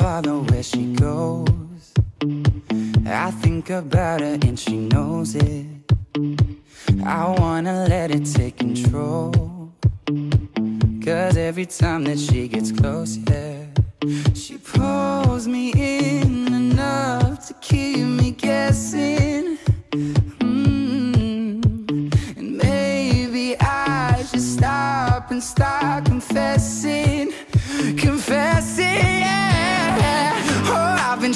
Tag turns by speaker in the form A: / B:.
A: follow where she goes. I think about her and she knows it. I wanna let it take control. Cause every time that she gets close, yeah She pulls me in enough to keep me guessing. Mm. And maybe I should stop and start confessing.